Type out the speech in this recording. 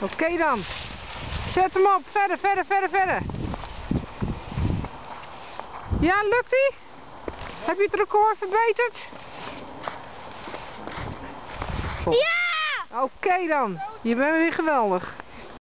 Oké dan. Zet hem op. Verder, verder, verder, verder. Ja, lukt hij? Heb je het record verbeterd? Ja! Oké dan. Je bent weer geweldig.